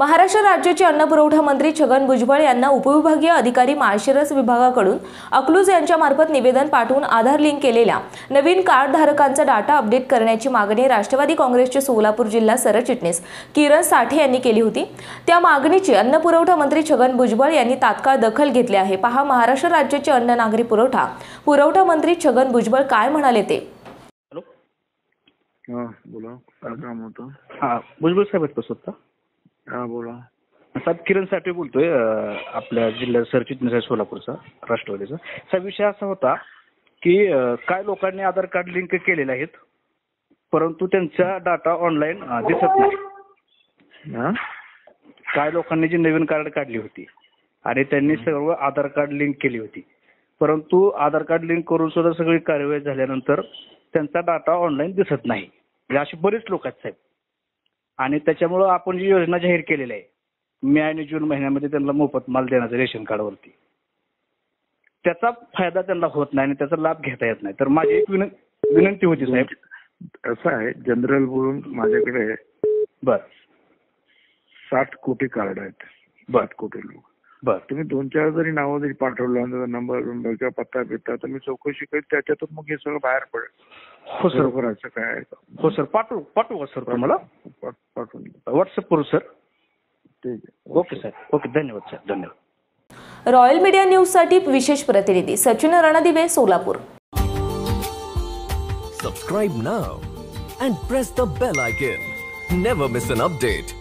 महाराष्ट्र राज्याचे अन्न पुरवठा मंत्री छगन भुजबळ यांना उपविभागीय अधिकारी माळशिरस विभागाकडून अकलूज यांच्यामार्फत निवेदन पाठवून आधार लिंक केलेल्या नवीन कार्डधारकांचा डाटा अपडेट करण्याची मागणी राष्ट्रवादी काँग्रेसचे सोलापूर जिल्हा सरचिटणीस किरण साठे यांनी केली होती. त्या मागणीची अन्न पुरवठा मंत्री छगन भुजबळ यांनी तात्काळ दखल घेतली आहे. पहा महाराष्ट्र राज्याचे अन्न नागरी पुरवठा पुरवठा मंत्री छगन भुजबळ काय म्हणाले ते? हॅलो? हा बोला. काय काम होतं? हां भुजबळ साहेब आहेत का स्वतः? हा बोला. साहेब किरण साठे बोलतोय अं, आपल्या जिल्ह्यात सरचिटणीस आहे सोलापूरचा राष्ट्रवादीचा. साहेब विषय असा होता की अं, काय लोकांनी आधार कार्ड लिंक केलेले आहेत परंतु त्यांचा डाटा ऑनलाईन दिसत नाही. हा? काय लोकांनी जी नवीन कार्ड काढली होती आणि त्यांनी सर्व आधार कार्ड लिंक केली होती परंतु आधार कार्ड लिंक करून सुद्धा सगळी कार्यवाही झाल्यानंतर त्यांचा डाटा ऑनलाईन दिसत नाही. म्हणजे अशी बरेच लोक आहेत साहेब. आणि त्याच्यामुळं आपण जी योजना जाहीर केलेली आहे मे आणि जून महिन्यामध्ये त्यांना मोफत माल देण्याचं रेशन कार्डवरती त्याचा फायदा त्यांना होत नाही आणि त्याचा लाभ घेता येत नाही. तर माझी एक विन- विनंती होती साहेब. असं आहे जनरल बोलून माझ्याकडे बर. साठ कोटी कार्ड आहेत. साठ कोटी लोक. बर. तुम्ही दोन चार जरी नावं जरी पाठवलं नंबर किंवा पत्ता बित्ता तर मी चौकशी करेल त्याच्यातून मग हे सगळं बाहेर पडेल. हो सर. असं काय? हो सर. पाठवू पाठवू सर तुम्हाला? पाठवून. व्हॉट्सअप करू सर ठीक आहे. ओके सर ओके धन्यवाद सर धन्यवाद. रॉयल मीडिया न्यूजसाठी विशेष प्रतिनिधी Sachin Randive Solapur. Subscribe now and press the bell icon. Never miss an update.